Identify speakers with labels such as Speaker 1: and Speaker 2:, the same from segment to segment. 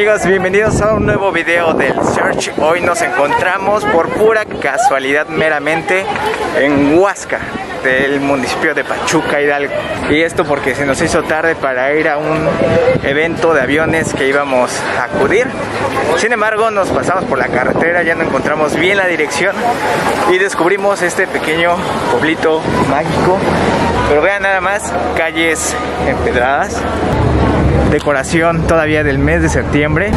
Speaker 1: amigos? Bienvenidos a un nuevo video del Search. Hoy nos encontramos por pura casualidad meramente en Huasca del municipio de Pachuca Hidalgo. Y esto porque se nos hizo tarde para ir a un evento de aviones que íbamos a acudir. Sin embargo, nos pasamos por la carretera, ya no encontramos bien la dirección y descubrimos este pequeño pueblito mágico. Pero vean nada más, calles empedradas, decoración todavía del mes de septiembre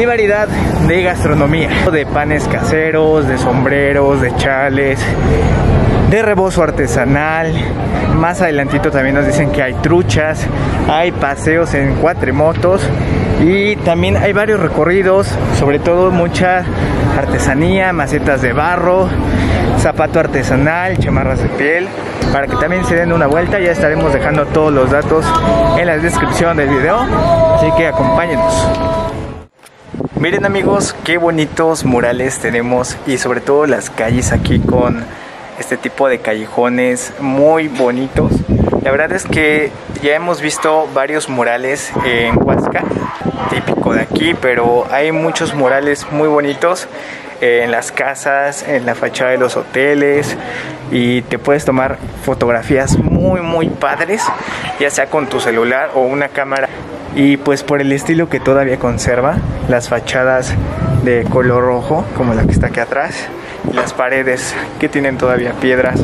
Speaker 1: y variedad de gastronomía, de panes caseros, de sombreros, de chales, de rebozo artesanal. Más adelantito también nos dicen que hay truchas, hay paseos en cuatrimotos y también hay varios recorridos, sobre todo mucha artesanía, macetas de barro, zapato artesanal, chamarras de piel. Para que también se den una vuelta, ya estaremos dejando todos los datos en la descripción del video, así que acompáñenos. Miren amigos, qué bonitos murales tenemos y sobre todo las calles aquí con este tipo de callejones muy bonitos. La verdad es que ya hemos visto varios murales en Huasca, típico de aquí, pero hay muchos murales muy bonitos en las casas, en la fachada de los hoteles y te puedes tomar fotografías muy muy padres, ya sea con tu celular o una cámara. Y pues por el estilo que todavía conserva, las fachadas de color rojo, como la que está aquí atrás, las paredes que tienen todavía piedras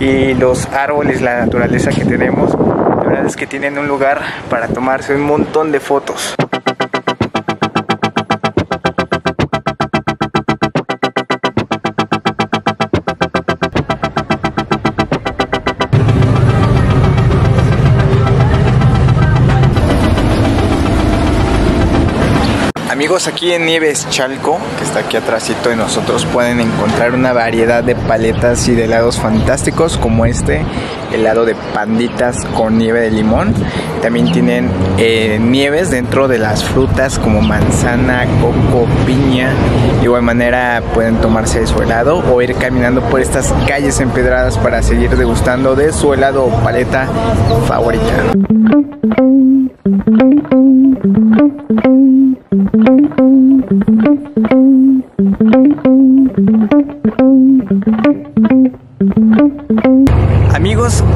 Speaker 1: y los árboles, la naturaleza que tenemos, la verdad es que tienen un lugar para tomarse un montón de fotos. Amigos, aquí en Nieves Chalco, que está aquí atrásito de nosotros, pueden encontrar una variedad de paletas y helados fantásticos como este, helado de panditas con nieve de limón. También tienen eh, nieves dentro de las frutas como manzana, coco, piña. De igual manera pueden tomarse su helado o ir caminando por estas calles empedradas para seguir degustando de su helado o paleta favorita. Thank you.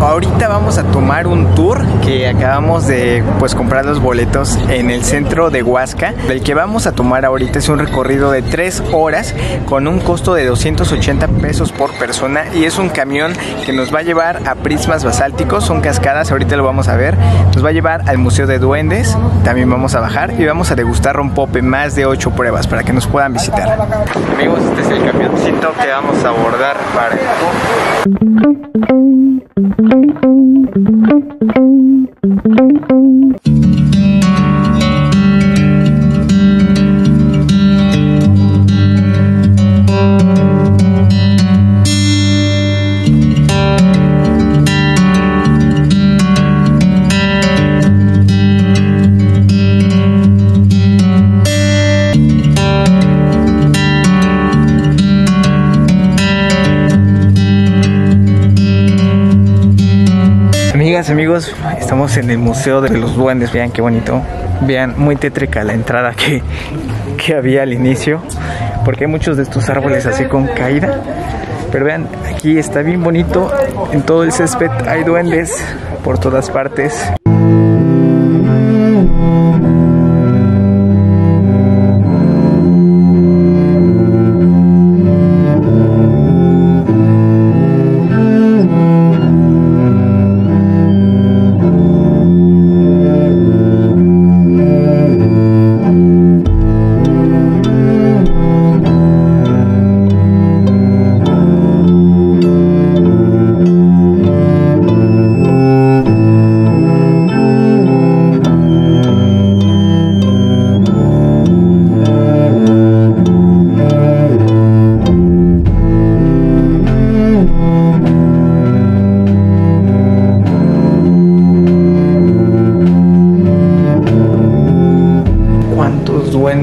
Speaker 1: Ahorita vamos a tomar un tour que acabamos de pues comprar los boletos en el centro de Huasca. El que vamos a tomar ahorita es un recorrido de 3 horas con un costo de 280 pesos por persona y es un camión que nos va a llevar a prismas basálticos, son cascadas, ahorita lo vamos a ver. Nos va a llevar al Museo de Duendes, también vamos a bajar y vamos a degustar rompope más de 8 pruebas para que nos puedan visitar. Amigos, este es el camioncito que vamos a abordar para Thank you. Amigos, estamos en el Museo de los Duendes. Vean qué bonito. Vean, muy tétrica la entrada que, que había al inicio. Porque hay muchos de estos árboles así con caída. Pero vean, aquí está bien bonito. En todo el césped hay duendes por todas partes.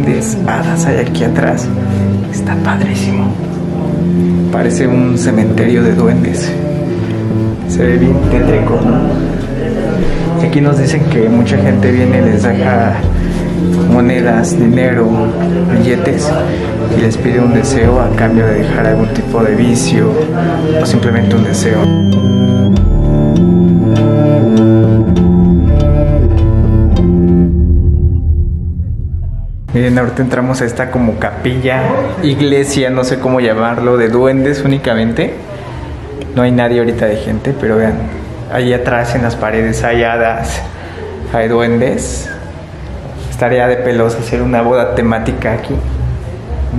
Speaker 1: Duendes, hadas hay aquí atrás. Está padrísimo. Parece un cementerio de duendes. Se ve bien tétrico, ¿no? Aquí nos dicen que mucha gente viene y les deja monedas, dinero, billetes y les pide un deseo a cambio de dejar algún tipo de vicio o simplemente un deseo. Miren, ahorita entramos a esta como capilla, iglesia, no sé cómo llamarlo, de duendes únicamente. No hay nadie ahorita de gente, pero vean, ahí atrás en las paredes hay hadas, hay duendes. Estaría de pelos hacer una boda temática aquí.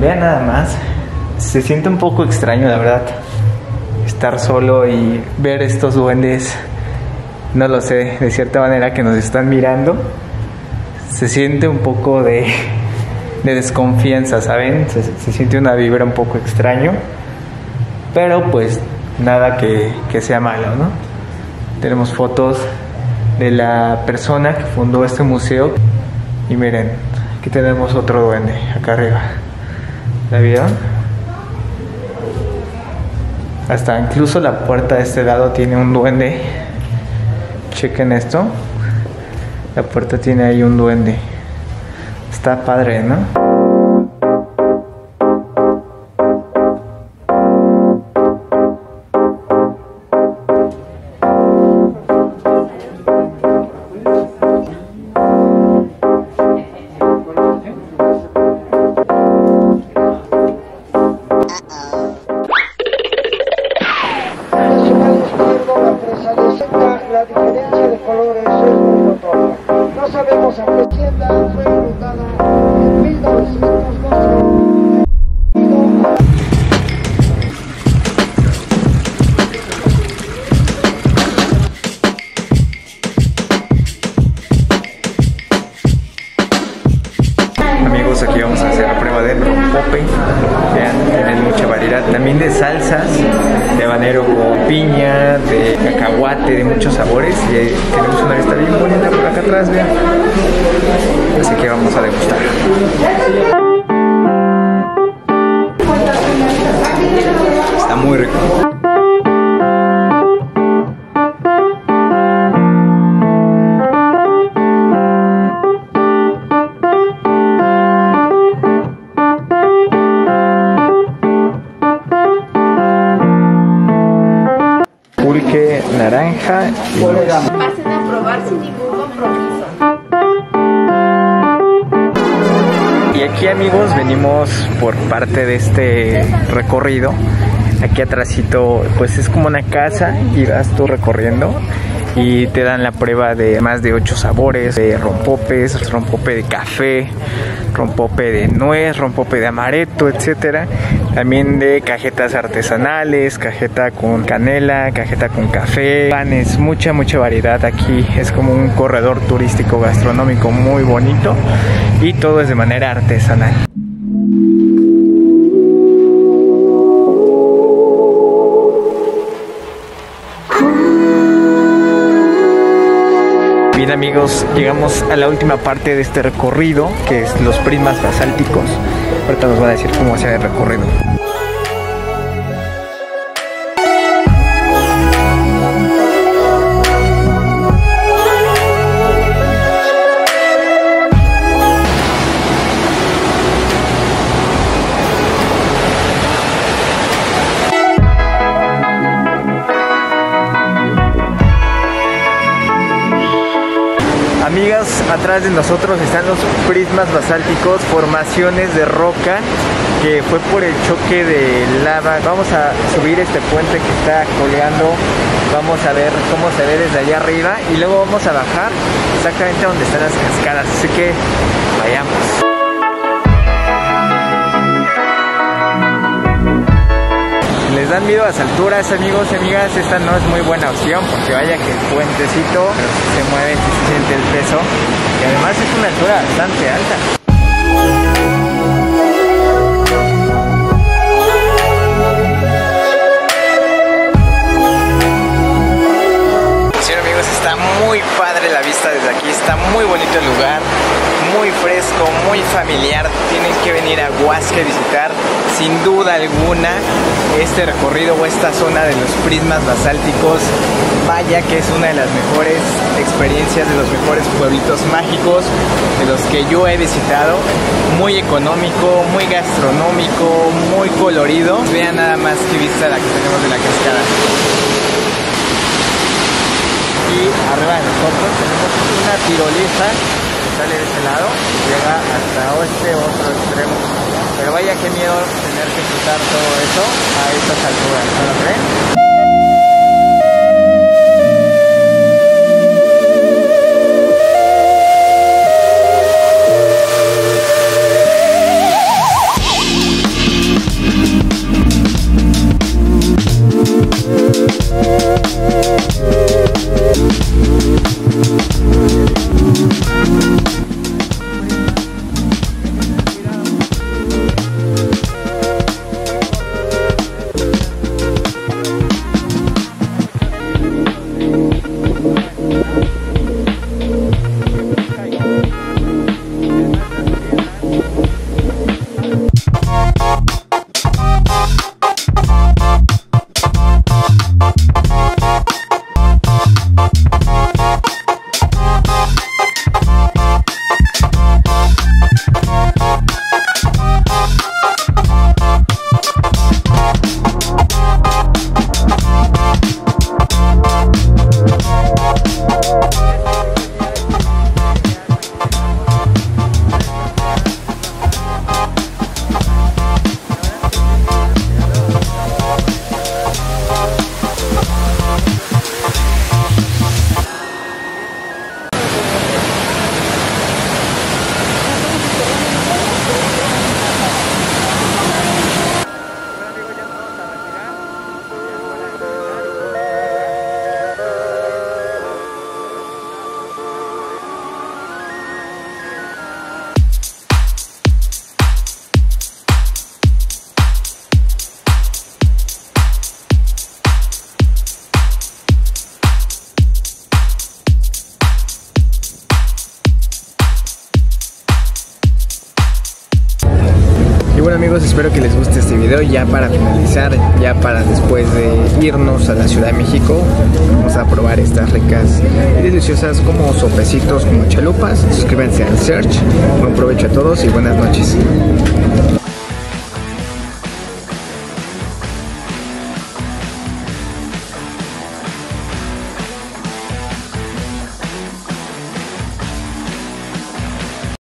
Speaker 1: Vean nada más. Se siente un poco extraño, la verdad. Estar solo y ver estos duendes. No lo sé, de cierta manera que nos están mirando. Se siente un poco de, de desconfianza, ¿saben? Se, siente una vibra un poco extraño. Pero pues nada que, que sea malo, ¿no? Tenemos fotos de la persona que fundó este museo. Y miren, aquí tenemos otro duende, acá arriba. ¿La vieron? Hasta incluso la puerta de este lado tiene un duende. Chequen esto. La puerta tiene ahí un duende. Está padre, ¿no? Naranja y.
Speaker 2: Pasen a probar sin ningún compromiso.
Speaker 1: Y aquí amigos venimos por parte de este recorrido. Aquí atrásito pues es como una casa y vas tú recorriendo y te dan la prueba de más de ocho sabores, de rompopes, rompope de café, rompope de nuez, rompope de amaretto, etcétera. También de cajetas artesanales, cajeta con canela, cajeta con café, panes, mucha mucha variedad aquí. Es como un corredor turístico gastronómico muy bonito y todo es de manera artesanal. Bien amigos, llegamos a la última parte de este recorrido, que es los prismas basálticos. Ahorita nos va a decir cómo hacer el recorrido. Amigas, atrás de nosotros están los prismas basálticos, formaciones de roca que fue por el choque de lava. Vamos a subir este puente que está colgando, vamos a ver cómo se ve desde allá arriba y luego vamos a bajar exactamente donde están las cascadas. Así que vayamos. Dan miedo a las alturas, amigos y amigas, esta no es muy buena opción porque vaya que el puentecito se mueve, se siente el peso y además es una altura bastante alta. Sí, amigos, está muy padre la vista desde aquí, está muy bonito el lugar, muy fresco, muy familiar. Tienen que venir a Huasca a visitar sin duda alguna este recorrido o esta zona de los prismas basálticos. Vaya que es una de las mejores experiencias, de los mejores pueblitos mágicos de los que yo he visitado. Muy económico, muy gastronómico, muy colorido. Vean nada más que vista la que tenemos de la cascada. Y arriba de nosotros tenemos una tirolesa sale de este lado y llega hasta este otro extremo. Pero vaya qué miedo tener que cruzar todo eso a estas alturas, ¿no lo creen? Para finalizar, ya para después de irnos a la Ciudad de México, vamos a probar estas ricas y deliciosas como sopecitos, como chalupas. Suscríbanse al search. Buen provecho a todos y buenas noches.